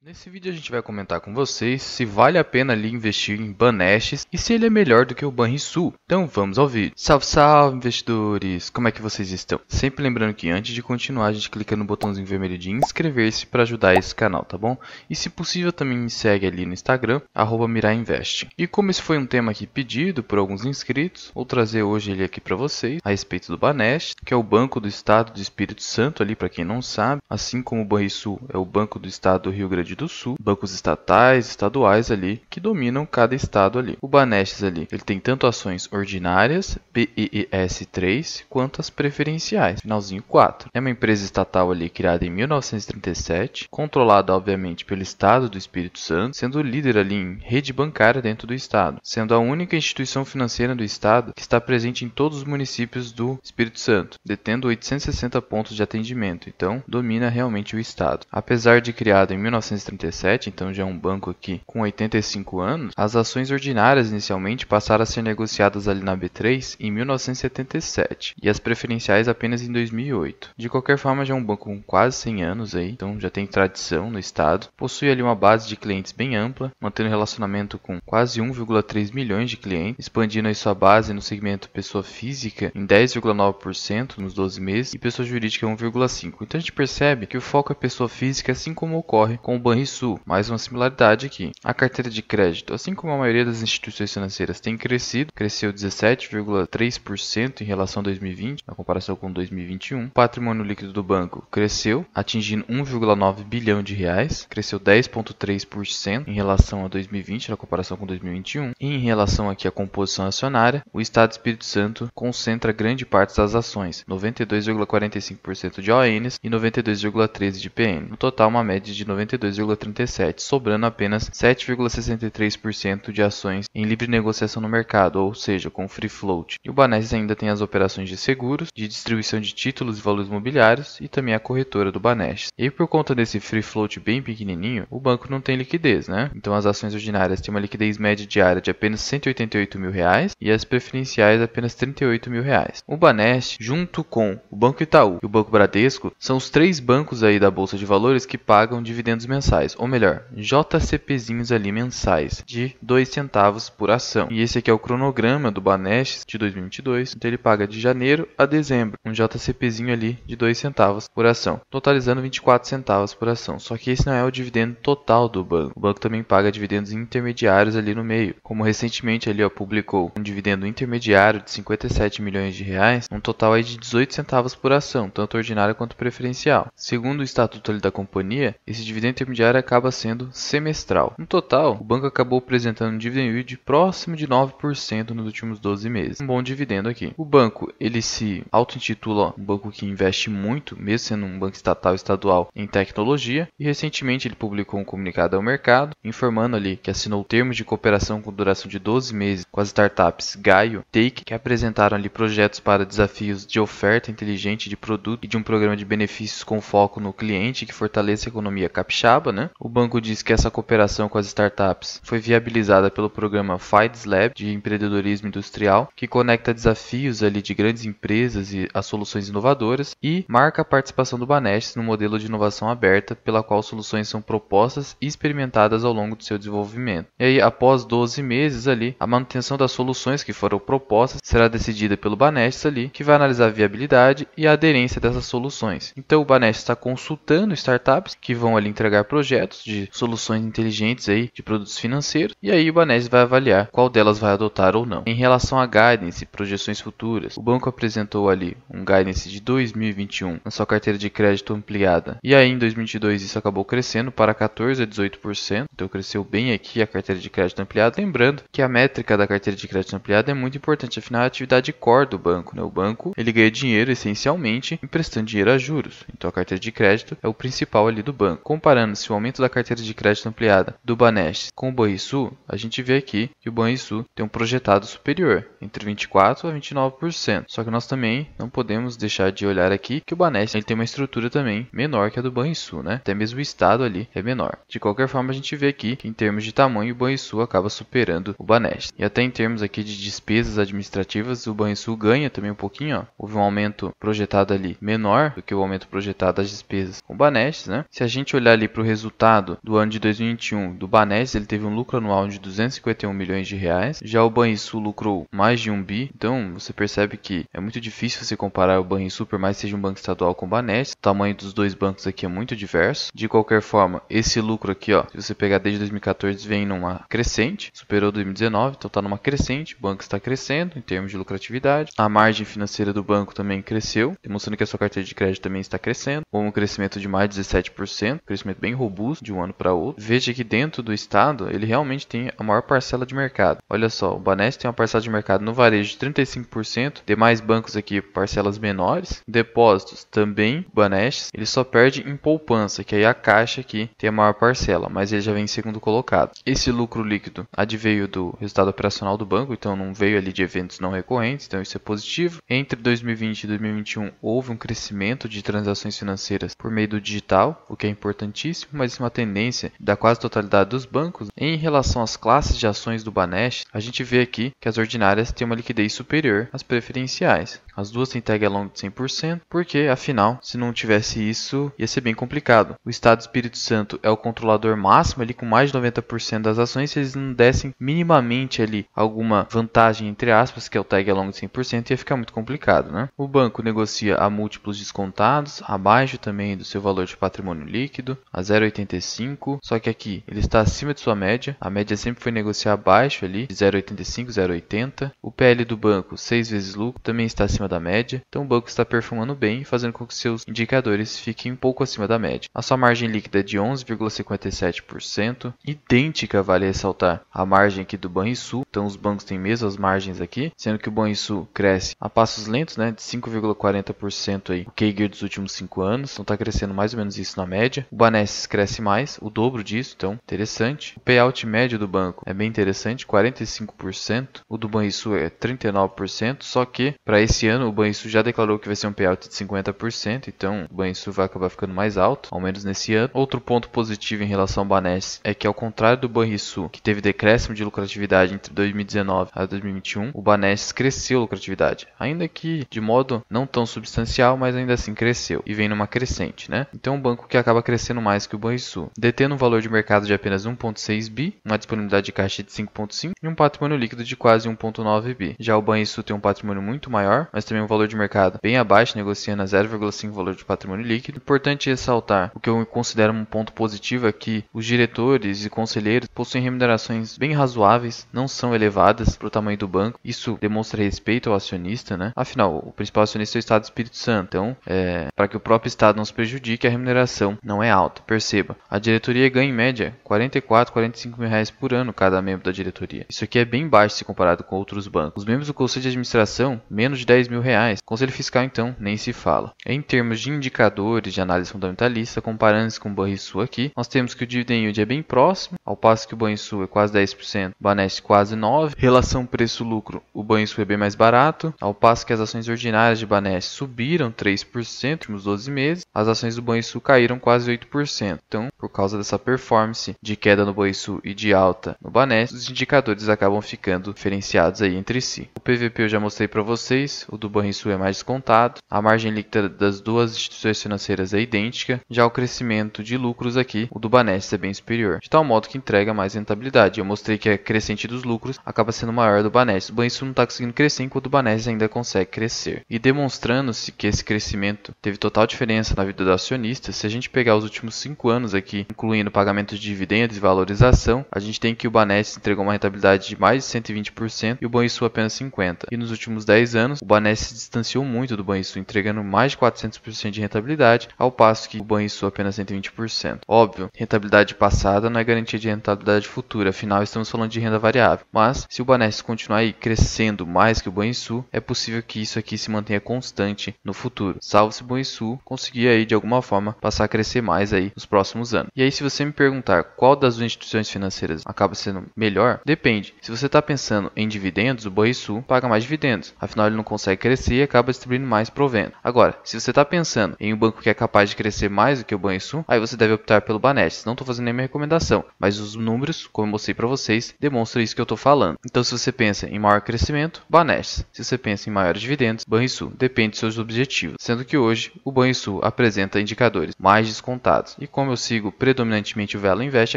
Nesse vídeo a gente vai comentar com vocês se vale a pena ali investir em Banestes e se ele é melhor do que o Banrisul. Então vamos ao vídeo. Salve, salve investidores! Como é que vocês estão? Sempre lembrando que antes de continuar a gente clica no botãozinho vermelho de inscrever-se para ajudar esse canal, tá bom? E se possível também me segue ali no Instagram, Mirainvest. E como esse foi um tema aqui pedido por alguns inscritos, vou trazer hoje ele aqui para vocês a respeito do Banestes, que é o Banco do Estado do Espírito Santo ali para quem não sabe, assim como o Banrisul é o Banco do Estado do Rio Grande Grande do Sul, bancos estatais, estaduais ali, que dominam cada estado ali. O Banestes ali, ele tem tanto ações ordinárias, BIES 3, quanto as preferenciais, finalzinho 4. É uma empresa estatal ali criada em 1937, controlada obviamente pelo Estado do Espírito Santo, sendo líder ali em rede bancária dentro do estado, sendo a única instituição financeira do estado que está presente em todos os municípios do Espírito Santo, detendo 860 pontos de atendimento, então domina realmente o estado. Apesar de criado em 1937, 1937, então já é um banco aqui com 85 anos, as ações ordinárias inicialmente passaram a ser negociadas ali na B3 em 1977 e as preferenciais apenas em 2008. De qualquer forma, já é um banco com quase 100 anos aí, então já tem tradição no estado, possui ali uma base de clientes bem ampla, mantendo relacionamento com quase 1,3 milhões de clientes, expandindo aí sua base no segmento pessoa física em 10,9% nos 12 meses e pessoa jurídica 1,5%. Então a gente percebe que o foco é pessoa física, assim como ocorre com o Banrisul, mais uma similaridade aqui. A carteira de crédito, assim como a maioria das instituições financeiras tem crescido, cresceu 17,3% em relação a 2020, na comparação com 2021. O patrimônio líquido do banco cresceu, atingindo 1,9 bilhão de reais, cresceu 10,3% em relação a 2020, na comparação com 2021. E em relação aqui à composição acionária, o Estado do Espírito Santo concentra grande parte das ações, 92,45% de ONs e 92,13% de PN. No total, uma média de 92 2,37, sobrando apenas 7,63% de ações em livre negociação no mercado, ou seja, com free float. E o Banestes ainda tem as operações de seguros, de distribuição de títulos e valores imobiliários e também a corretora do Banestes. E por conta desse free float bem pequenininho, o banco não tem liquidez, né? Então as ações ordinárias têm uma liquidez média diária de apenas 188 mil reais e as preferenciais apenas 38 mil reais. O Banestes, junto com o Banco Itaú e o Banco Bradesco, são os três bancos aí da Bolsa de Valores que pagam dividendos mensais mensais, ou melhor, JCPzinhos ali mensais, de 2 centavos por ação. E esse aqui é o cronograma do Banestes de 2022, então ele paga de janeiro a dezembro, um JCPzinho ali de 2 centavos por ação, totalizando 24 centavos por ação. Só que esse não é o dividendo total do banco. O banco também paga dividendos intermediários ali no meio, como recentemente ali ó, publicou um dividendo intermediário de 57 milhões de reais, um total aí de 18 centavos por ação, tanto ordinária quanto preferencial. Segundo o estatuto ali da companhia, esse dividendo intermediária acaba sendo semestral. No total, o banco acabou apresentando um dividend yield próximo de 9% nos últimos 12 meses. Um bom dividendo aqui. O banco, ele se auto-intitula um banco que investe muito, mesmo sendo um banco estatal estadual, em tecnologia, e recentemente ele publicou um comunicado ao mercado, informando ali que assinou termos de cooperação com duração de 12 meses com as startups Gaio, Take, que apresentaram ali projetos para desafios de oferta inteligente de produto e de um programa de benefícios com foco no cliente que fortaleça a economia capixaba né? O banco diz que essa cooperação com as startups foi viabilizada pelo programa FIDES Lab de empreendedorismo industrial, que conecta desafios ali de grandes empresas e as soluções inovadoras e marca a participação do Banestes no modelo de inovação aberta, pela qual soluções são propostas e experimentadas ao longo do seu desenvolvimento. E aí, após 12 meses ali, a manutenção das soluções que foram propostas será decidida pelo Banestes ali, que vai analisar a viabilidade e a aderência dessas soluções. Então, o Banestes está consultando startups que vão ali entregar projetos de soluções inteligentes aí de produtos financeiros e aí o Banestes vai avaliar qual delas vai adotar ou não. Em relação a guidance e projeções futuras, o banco apresentou ali um guidance de 2021 na sua carteira de crédito ampliada e aí em 2022 isso acabou crescendo para 14 a 18%, então cresceu bem aqui a carteira de crédito ampliada. Lembrando que a métrica da carteira de crédito ampliada é muito importante, afinal é a atividade core do banco, né? O banco ele ganha dinheiro essencialmente emprestando dinheiro a juros, então a carteira de crédito é o principal ali do banco. Comparando se o aumento da carteira de crédito ampliada do Banestes com o Banrisul, a gente vê aqui que o Banrisul tem um projetado superior, entre 24% a 29%. Só que nós também não podemos deixar de olhar aqui que o Banestes ele tem uma estrutura também menor que a do Banrisul, né? Até mesmo o estado ali é menor. De qualquer forma, a gente vê aqui que em termos de tamanho, o Banrisul acaba superando o Banestes. E até em termos aqui de despesas administrativas, o Banrisul ganha também um pouquinho, ó. Houve um aumento projetado ali menor do que o aumento projetado das despesas com o Banestes, né? Se a gente olhar ali para o resultado do ano de 2021 do Banes, ele teve um lucro anual de 251 milhões de reais. Já o Banrisul lucrou mais de um bi. Então você percebe que é muito difícil você comparar o Banrisul, por mais que seja um banco estadual com o Banes. O tamanho dos dois bancos aqui é muito diverso. De qualquer forma, esse lucro aqui, ó, se você pegar desde 2014, vem numa crescente, superou 2019, então está numa crescente. O banco está crescendo em termos de lucratividade. A margem financeira do banco também cresceu, demonstrando que a sua carteira de crédito também está crescendo, com um crescimento de mais de 17%, crescimento bem robusto de um ano para outro. Veja que dentro do estado, ele realmente tem a maior parcela de mercado. Olha só, o Banesp tem uma parcela de mercado no varejo de 35%, demais bancos aqui parcelas menores, depósitos também, Banesp, ele só perde em poupança, que aí a caixa aqui tem a maior parcela, mas ele já vem em segundo colocado. Esse lucro líquido adveio do resultado operacional do banco, então não veio ali de eventos não recorrentes, então isso é positivo. Entre 2020 e 2021 houve um crescimento de transações financeiras por meio do digital, o que é importantíssimo, mas é uma tendência da quase totalidade dos bancos. Em relação às classes de ações do Banesh, a gente vê aqui que as ordinárias têm uma liquidez superior às preferenciais. As duas têm tag along de 100%, porque afinal, se não tivesse isso, ia ser bem complicado. O Estado do Espírito Santo é o controlador máximo ali com mais de 90% das ações, se eles não dessem minimamente ali alguma vantagem entre aspas, que é o tag along de 100%, ia ficar muito complicado, né? O banco negocia a múltiplos descontados, abaixo também do seu valor de patrimônio líquido, a 0,85, só que aqui ele está acima de sua média. A média sempre foi negociar abaixo ali, de 0,85, 0,80. O PL do banco, 6 vezes lucro, também está acima da média, então o banco está performando bem, fazendo com que seus indicadores fiquem um pouco acima da média. A sua margem líquida é de 11,57%, idêntica, vale ressaltar, a margem aqui do Banrisul, então os bancos têm mesmas margens aqui, sendo que o Banrisul cresce a passos lentos, né, de 5,40% aí, o CAGR dos últimos 5 anos, então está crescendo mais ou menos isso na média. O Banesses cresce mais, o dobro disso, então interessante. O payout médio do banco é bem interessante, 45%, o do Banrisul é 39%, só que para esse ano ano o Banrisul já declarou que vai ser um payout de 50%, então o Banrisul vai acabar ficando mais alto, ao menos nesse ano. Outro ponto positivo em relação ao Banes é que ao contrário do Banrisul, que teve decréscimo de lucratividade entre 2019 a 2021, o Banes cresceu a lucratividade, ainda que de modo não tão substancial, mas ainda assim cresceu e vem numa crescente, né? Então um banco que acaba crescendo mais que o Banrisul, detendo um valor de mercado de apenas 1.6 bi, uma disponibilidade de caixa de 5.5 e um patrimônio líquido de quase 1.9 bi. Já o Banrisul tem um patrimônio muito maior, mas também um valor de mercado bem abaixo, negociando a 0,5 valor de patrimônio líquido. Importante ressaltar, o que eu considero um ponto positivo é que os diretores e conselheiros possuem remunerações bem razoáveis, não são elevadas para o tamanho do banco. Isso demonstra respeito ao acionista, né? Afinal, o principal acionista é o Estado do Espírito Santo, então, é, para que o próprio Estado não se prejudique, a remuneração não é alta. Perceba, a diretoria ganha em média 44, 45 mil reais por ano cada membro da diretoria. Isso aqui é bem baixo se comparado com outros bancos. Os membros do conselho de administração, menos de 10 mil mil reais. Conselho fiscal, então, nem se fala. Em termos de indicadores de análise fundamentalista, comparando-se com o Banrisul aqui, nós temos que o dividend yield é bem próximo, ao passo que o Banrisul é quase 10%, o Banesp quase 9%. Relação preço-lucro, o Banrisul é bem mais barato, ao passo que as ações ordinárias de Banesp subiram 3% nos 12 meses, as ações do Banrisul caíram quase 8%. Então, por causa dessa performance de queda no Banrisul e de alta no Banesp, os indicadores acabam ficando diferenciados aí entre si. O PVP eu já mostrei para vocês, o do Banrisul é mais descontado, a margem líquida das duas instituições financeiras é idêntica, já o crescimento de lucros aqui, o do Banestes é bem superior, de tal modo que entrega mais rentabilidade. Eu mostrei que a crescente dos lucros acaba sendo maior do Banestes. O Banrisul não está conseguindo crescer enquanto o Banestes ainda consegue crescer. E demonstrando-se que esse crescimento teve total diferença na vida do acionista, se a gente pegar os últimos 5 anos aqui, incluindo pagamento de dividendos e valorização, a gente tem que o Banestes entregou uma rentabilidade de mais de 120% e o Banrisul apenas 50%. E nos últimos 10 anos, o Banestes se distanciou muito do Banrisul, entregando mais de 400% de rentabilidade, ao passo que o Banrisul apenas 120%. Óbvio, rentabilidade passada não é garantia de rentabilidade futura, afinal estamos falando de renda variável. Mas, se o Banesp continuar aí crescendo mais que o Banrisul, é possível que isso aqui se mantenha constante no futuro, salvo se o Banrisul conseguir aí de alguma forma passar a crescer mais aí nos próximos anos. E aí se você me perguntar qual das duas instituições financeiras acaba sendo melhor, depende. Se você está pensando em dividendos, o Banrisul paga mais dividendos, afinal ele não consegue crescer e acaba distribuindo mais provendo. Agora, se você está pensando em um banco que é capaz de crescer mais do que o Banrisul, aí você deve optar pelo Banestes. Não estou fazendo nenhuma recomendação, mas os números, como eu mostrei para vocês, demonstram isso que eu estou falando. Então, se você pensa em maior crescimento, Banestes. Se você pensa em maiores dividendos, Banrisul. Depende dos seus objetivos. Sendo que hoje, o Banrisul apresenta indicadores mais descontados. E como eu sigo predominantemente o Velo Invest,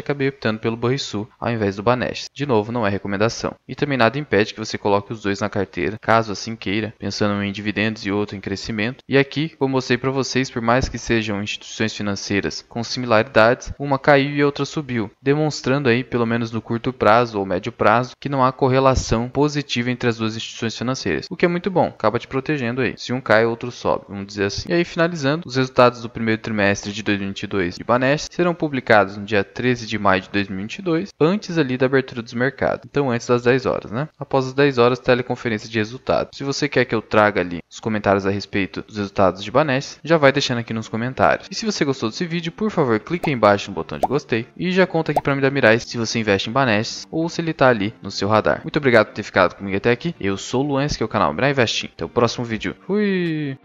acabei optando pelo Banrisul ao invés do Banestes. De novo, não é recomendação. E também nada impede que você coloque os dois na carteira, caso assim queira, pensando em dividendos e outro em crescimento. E aqui, como mostrei para vocês, por mais que sejam instituições financeiras com similaridades, uma caiu e outra subiu, demonstrando aí, pelo menos no curto prazo ou médio prazo, que não há correlação positiva entre as duas instituições financeiras, o que é muito bom, acaba te protegendo aí. Se um cai, outro sobe, vamos dizer assim. E aí, finalizando, os resultados do primeiro trimestre de 2022 de Banestes serão publicados no dia 13 de maio de 2022, antes ali da abertura dos mercados. Então, antes das 10 horas, né? Após as 10 horas, teleconferência de resultados. Se você quer que eu traga ali os comentários a respeito dos resultados de Banestes, já vai deixando aqui nos comentários. E se você gostou desse vídeo, por favor, clique aí embaixo no botão de gostei e já conta aqui para me dar Mirais se você investe em Banestes ou se ele está ali no seu radar. Muito obrigado por ter ficado comigo até aqui. Eu sou o Luan, esse que é o canal Mirai Investing. Até o próximo vídeo. Fui!